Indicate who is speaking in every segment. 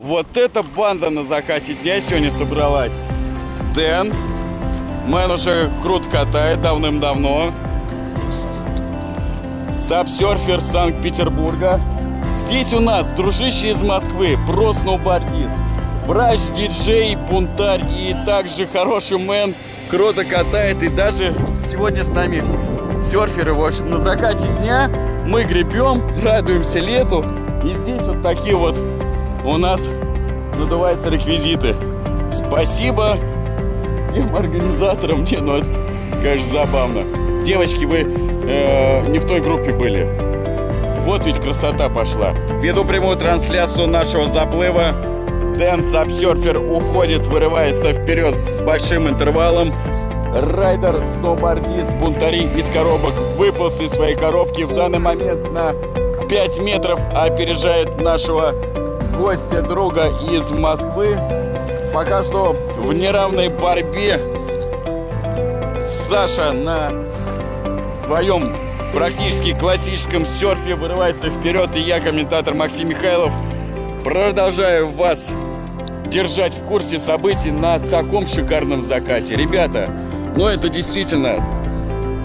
Speaker 1: Вот эта банда на закате дня сегодня собралась. Дэн, мэн уже круто катает давным-давно. Сапсерфер Санкт-Петербурга. Здесь у нас дружище из Москвы, про сноубордист. Врач, диджей, бунтарь и также хороший мэн. Круто катает и даже сегодня с нами серферы. В общем, на закате дня мы гребем, радуемся лету. И здесь вот такие вот у нас надуваются реквизиты. Спасибо тем организаторам. Не, ну это, конечно, забавно. Девочки, вы э, не в той группе были. Вот ведь красота пошла. Веду прямую трансляцию нашего заплыва. Дэн Сапсерфер уходит, вырывается вперед с большим интервалом. Райдер, сноубордист, бунтари из коробок выполз из своей коробки. В данный момент на 5 метров опережает нашего гостя, друга из Москвы. Пока что в неравной борьбе Саша на своем практически классическом серфе вырывается вперед. И я, комментатор Максим Михайлов, продолжаю вас держать в курсе событий на таком шикарном закате. Ребята, ну это действительно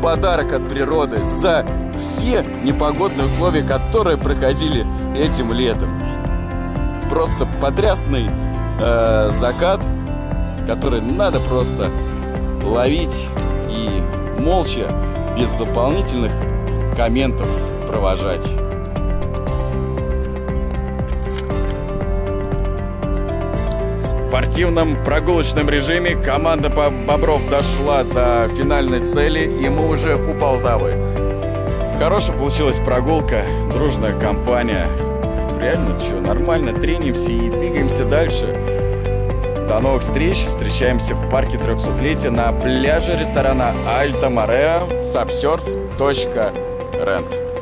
Speaker 1: подарок от природы за все непогодные условия, которые проходили этим летом. Просто потрясный э, закат, который надо просто ловить и молча, без дополнительных комментов провожать. В спортивном прогулочном режиме команда Бобров дошла до финальной цели, и мы уже у Полтавы. Хорошая получилась прогулка, дружная компания. Реально, что, нормально, тренимся и двигаемся дальше. До новых встреч. Встречаемся в парке 300-летия на пляже ресторана Альта Мореа Subsurf.rent.